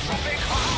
Tropic High!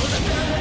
Let's go.